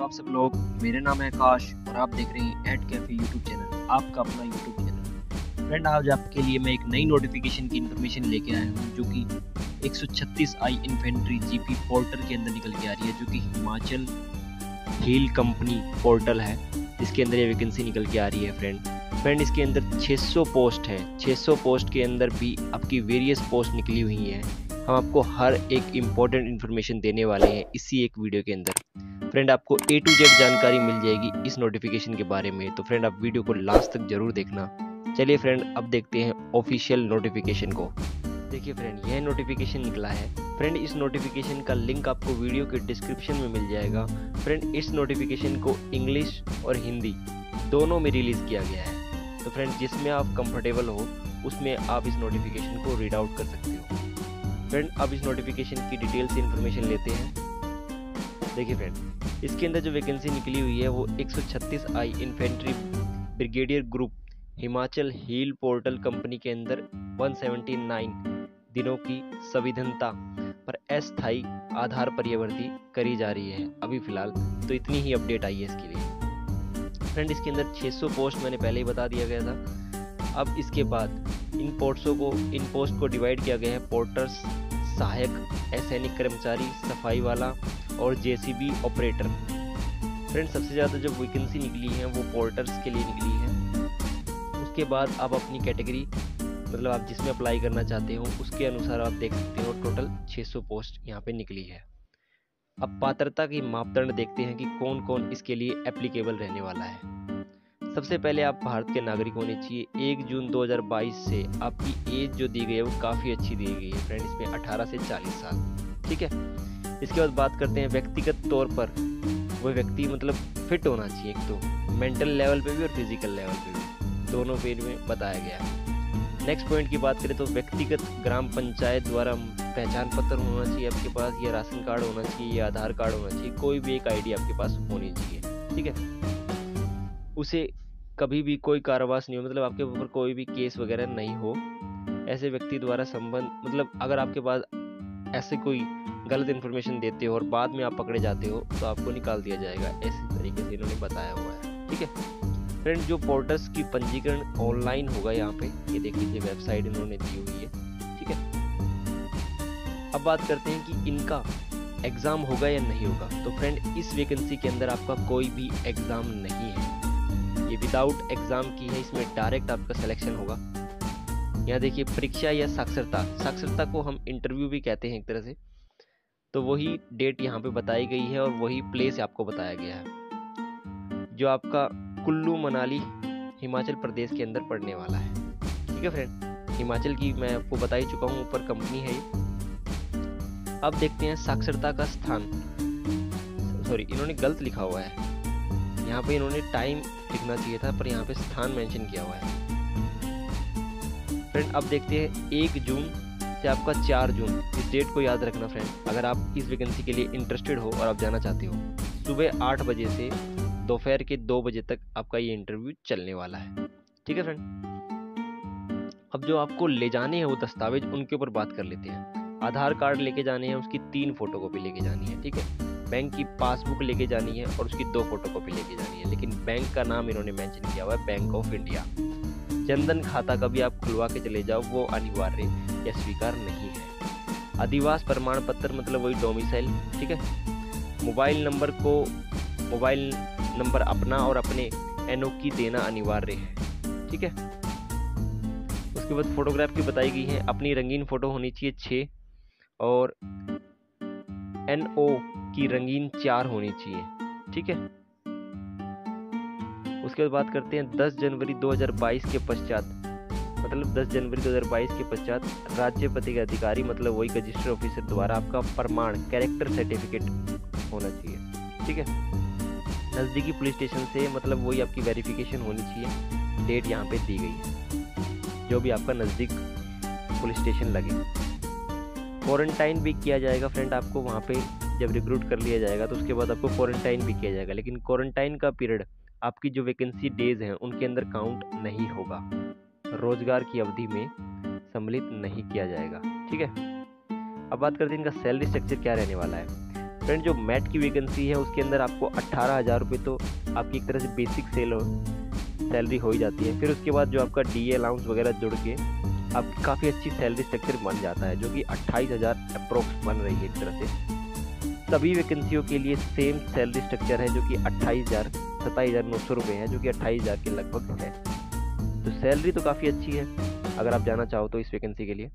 हो आप सब लोग। मेरा नाम है आकाश और आप देख रहे हैं एड कैफ़े यूट्यूब चैनल आपका अपना यूट्यूब चैनल फ्रेंड आज आपके लिए मैं एक नई नोटिफिकेशन की इन्फॉर्मेशन लेके आया हूँ, जो कि 136 आई इन्फेंट्री जीपी पोर्टल के अंदर निकल के आ रही है, जो कि हिमाचल हील कंपनी पोर्टल है। इसके अंदर ये वैकेंसी निकल के आ रही है फ्रेंड फ्रेंड इसके अंदर 600 पोस्ट है। 600 पोस्ट के अंदर भी आपकी वेरियस पोस्ट निकली हुई हैं। हम आपको हर एक इम्पोर्टेंट इन्फॉर्मेशन देने वाले हैं इसी एक वीडियो के अंदर। फ्रेंड आपको ए टू जेड जानकारी मिल जाएगी इस नोटिफिकेशन के बारे में। तो फ्रेंड आप वीडियो को लास्ट तक ज़रूर देखना। चलिए फ्रेंड अब देखते हैं ऑफिशियल नोटिफिकेशन को। देखिए फ्रेंड यह नोटिफिकेशन निकला है। फ्रेंड इस नोटिफिकेशन का लिंक आपको वीडियो के डिस्क्रिप्शन में मिल जाएगा। फ्रेंड इस नोटिफिकेशन को इंग्लिश और हिंदी दोनों में रिलीज़ किया गया है। तो फ्रेंड जिसमें आप कंफर्टेबल हो, उसमें आप इस नोटिफिकेशन को रीड आउट कर सकते हो। फ्रेंड अब इस नोटिफिकेशन की डिटेल से इन्फॉर्मेशन लेते हैं। देखिए फ्रेंड इसके अंदर जो वैकेंसी निकली हुई है, वो 136 आई infantry brigadier group Himachal hill portal company के अंदर 179 दिनों की संविधानता पर अस्थायी आधार पर यह भर्ती करी जा रही है अभी फ़िलहाल। तो इतनी ही अपडेट आई है इसके लिए। फ्रेंड इसके अंदर 600 पोस्ट मैंने पहले ही बता दिया गया था। अब इसके बाद इन पोस्टों को, इन पोस्ट को डिवाइड किया गया है। पोर्टर्स सहायक, असैनिक कर्मचारी, सफ़ाई वाला और जेसीबी ऑपरेटर। फ्रेंड सबसे ज़्यादा जो वैकेंसी निकली है, वो पोर्टर्स के लिए निकली है। उसके बाद आप अपनी कैटेगरी मतलब आप जिसमें अप्लाई करना चाहते हो, उसके अनुसार आप देख सकते हो, टोटल 600 पोस्ट यहाँ पे निकली है। अब पात्रता की मापदंड देखते हैं कि कौन कौन इसके लिए एप्लीकेबल रहने वाला है। सबसे पहले आप भारत के नागरिक होने चाहिए। एक जून 2022 से आपकी एज जो दी गई है, वो काफ़ी अच्छी दी गई है फ्रेंड इसमें 18 से 40 साल, ठीक है? इसके बाद बात करते हैं व्यक्तिगत तौर पर। वो व्यक्ति मतलब फिट होना चाहिए एक तो मेंटल लेवल पे भी और फ़िज़िकल लेवल पे भी। दोनों पेज में बताया गया है। नेक्स्ट पॉइंट की बात करें तो व्यक्तिगत ग्राम पंचायत द्वारा पहचान पत्र होना चाहिए आपके पास, या राशन कार्ड होना चाहिए, या आधार कार्ड होना चाहिए, कोई भी एक आईडी आपके पास होनी चाहिए, ठीक है? उसे कभी भी कोई कारावास नहीं हो मतलब आपके ऊपर कोई भी केस वगैरह नहीं हो। ऐसे व्यक्ति द्वारा संबंध मतलब अगर आपके पास ऐसे कोई गलत इन्फॉर्मेशन देते हो और बाद में आप पकड़े जाते हो तो आपको निकाल दिया जाएगा। ऐसे तरीके से इन्होंने बताया हुआ है, ठीक है? फ्रेंड जो पोर्टल्स की पंजीकरण ऑनलाइन होगा यहाँ पे, ये देख लीजिए वेबसाइट इन्होंने दी हुई है, ठीक है? अब बात करते हैं कि इनका एग्ज़ाम होगा या नहीं होगा। तो फ्रेंड इस वैकेंसी के अंदर आपका कोई भी एग्ज़ाम नहीं है। ये विदाउट एग्ज़ाम की है, इसमें डायरेक्ट आपका सिलेक्शन होगा। यहाँ देखिए, परीक्षा या साक्षरता। साक्षरता को हम इंटरव्यू भी कहते हैं एक तरह से। तो वही डेट यहाँ पे बताई गई है और वही प्लेस आपको बताया गया है, जो आपका कुल्लू मनाली हिमाचल प्रदेश के अंदर पड़ने वाला है। ठीक है फ्रेंड हिमाचल की मैं आपको बता ही चुका हूँ, ऊपर कंपनी है ये। अब देखते हैं साक्षरता का स्थान। सॉरी इन्होंने गलत लिखा हुआ है। यहाँ पे इन्होंने टाइम लिखना चाहिए था, पर यहाँ पे स्थान मेंशन किया हुआ है। फ्रेंड अब देखते हैं एक जून से आपका चार जून इस डेट को याद रखना फ्रेंड अगर आप इस वैकेंसी के लिए इंटरेस्टेड हो और आप जाना चाहते हो। सुबह आठ बजे से दोपहर के दो बजे तक आपका ये इंटरव्यू चलने वाला है। ठीक है फ्रेंड अब जो आपको ले जाने हैं वो दस्तावेज़, उनके ऊपर बात कर लेते हैं। आधार कार्ड लेके जाने हैं, उसकी तीन फ़ोटो कॉपी लेके जानी है, ठीक है? बैंक की पासबुक लेके जानी है और उसकी दो फ़ोटो कॉपी लेके जानी है, लेकिन बैंक का नाम इन्होंने मेंशन किया हुआ है बैंक ऑफ़ इंडिया जनधन खाता कभी आप खुलवा के चले जाओ, वो अनिवार्य या स्वीकार नहीं है। अधिवास प्रमाण पत्र मतलब वही डोमिसाइल ठीक है? मोबाइल नंबर को, मोबाइल नंबर अपना और अपने एनओ की देना अनिवार्य है, ठीक है? उसके बाद फोटोग्राफ की बताई गई है, अपनी रंगीन फ़ोटो होनी चाहिए छः और एन ओ की रंगीन चार होनी चाहिए, ठीक है? उसके बाद बात करते हैं 10 जनवरी 2022 के पश्चात। मतलब 10 जनवरी 2022 के पश्चात राज्यपति के अधिकारी मतलब वही रजिस्टर ऑफिसर द्वारा आपका प्रमाण, कैरेक्टर सर्टिफिकेट होना चाहिए। ठीक है? नज़दीकी पुलिस स्टेशन से मतलब वही आपकी वेरिफिकेशन होनी चाहिए। डेट यहाँ पे दी गई है। जो भी आपका नज़दीक पुलिस स्टेशन लगे। क्वारंटाइन भी किया जाएगा फ्रेंड आपको, वहाँ पे जब रिक्रूट कर लिया जाएगा तो उसके बाद आपको क्वारंटाइन भी किया जाएगा। लेकिन क्वारंटाइन का पीरियड आपकी जो वैकेंसी डेज़ हैं, उनके अंदर काउंट नहीं होगा। रोज़गार की अवधि में सम्मिलित नहीं किया जाएगा, ठीक है? अब बात करते हैं इनका सैलरी स्ट्रक्चर क्या रहने वाला है। फ्रेंड जो मैट की वैकेंसी है, उसके अंदर आपको अट्ठारह हज़ार रुपये तो आपकी एक तरह से बेसिक सेल सैलरी हो ही जाती है। फिर उसके बाद जो आपका डीए अलाउंस वगैरह जुड़ के आपकी काफ़ी अच्छी सैलरी स्ट्रक्चर बन जाता है, जो कि अट्ठाईस हज़ार अप्रोक्स बन रही है एक तरह से। सभी वैकेंसियों के लिए सेम सैलरी स्ट्रक्चर है, जो कि अट्ठाईस हज़ार सत्ताईस हज़ार नौ सौ रुपये है, जो कि अट्ठाईस हज़ार के लगभग है। तो सैलरी तो काफ़ी अच्छी है, अगर आप जाना चाहो तो इस वैकेंसी के लिए।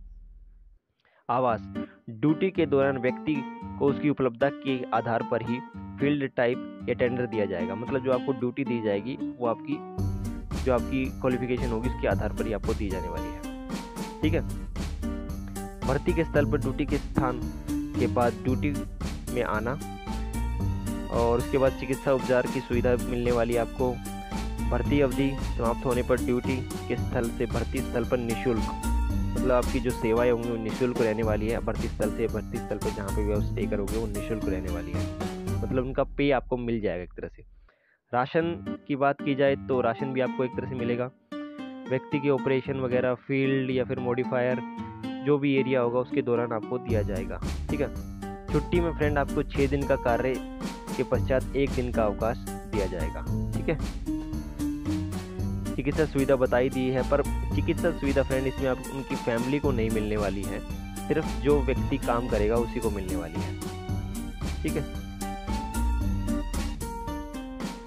आवास ड्यूटी के दौरान व्यक्ति को उसकी उपलब्धता के आधार पर ही फ़ील्ड टाइप या टेंडर दिया जाएगा। मतलब जो आपको ड्यूटी दी जाएगी, वो आपकी, जो आपकी क्वालिफिकेशन होगी, उसके आधार पर ही आपको दी जाने वाली है। ठीक है? भर्ती के स्थल पर ड्यूटी के स्थान के बाद ड्यूटी में आना और उसके बाद चिकित्सा उपचार की सुविधा मिलने वाली आपको भर्ती अवधि समाप्त होने पर ड्यूटी के स्थल से भर्ती स्थल पर निशुल्क। मतलब आपकी जो सेवाएँ होंगी वो निःशुल्क रहने वाली है। भर्ती स्थल से भर्ती स्थल पर जहाँ पे भी आप स्टे करोगे वो निःशुल्क रहने वाली है। मतलब उनका पे आपको मिल जाएगा एक तरह से। राशन की बात की जाए तो राशन भी आपको एक तरह से मिलेगा। व्यक्ति के ऑपरेशन वगैरह फ़ील्ड या फिर मॉडिफायर जो भी एरिया होगा उसके दौरान आपको दिया जाएगा। ठीक है? छुट्टी में फ्रेंड आपको छः दिन का कार्य के पश्चात एक दिन का अवकाश दिया जाएगा। ठीक है? चिकित्सा सुविधा बताई दी है, पर चिकित्सा सुविधा फ्रेंड इसमें आप उनकी फैमिली को नहीं मिलने वाली है। सिर्फ़ जो व्यक्ति काम करेगा, उसी को मिलने वाली है। ठीक है?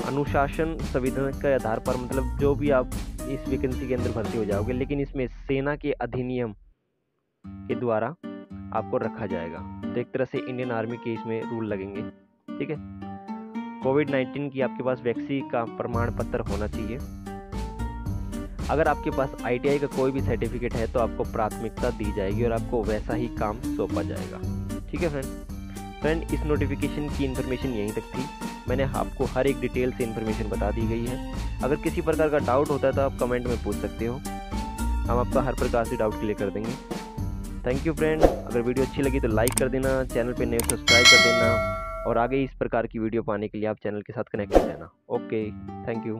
अनुशासन संविधान के आधार पर मतलब जो भी आप इस वैकेंसी के अंदर भर्ती हो जाओगे, लेकिन इसमें सेना के अधिनियम के द्वारा आपको रखा जाएगा। तो एक तरह से इंडियन आर्मी के इसमें रूल लगेंगे। ठीक है? कोविड नाइन्टीन की आपके पास वैक्सीन का प्रमाण पत्र होना चाहिए। अगर आपके पास आईटीआई का कोई भी सर्टिफिकेट है तो आपको प्राथमिकता दी जाएगी और आपको वैसा ही काम सौंपा जाएगा। ठीक है फ्रेंड फ्रेंड इस नोटिफिकेशन की इन्फॉर्मेशन यहीं तक थी। मैंने आपको हर एक डिटेल से इन्फॉर्मेशन बता दी गई है। अगर किसी प्रकार का डाउट होता है तो आप कमेंट में पूछ सकते हो। हम आपका हर प्रकार से डाउट क्लियर कर देंगे। थैंक यू फ्रेंड अगर वीडियो अच्छी लगी तो लाइक कर देना। चैनल पे नए सब्सक्राइब कर देना। और आगे इस प्रकार की वीडियो पाने के लिए आप चैनल के साथ कनेक्ट कर जाना ओके, थैंक यू।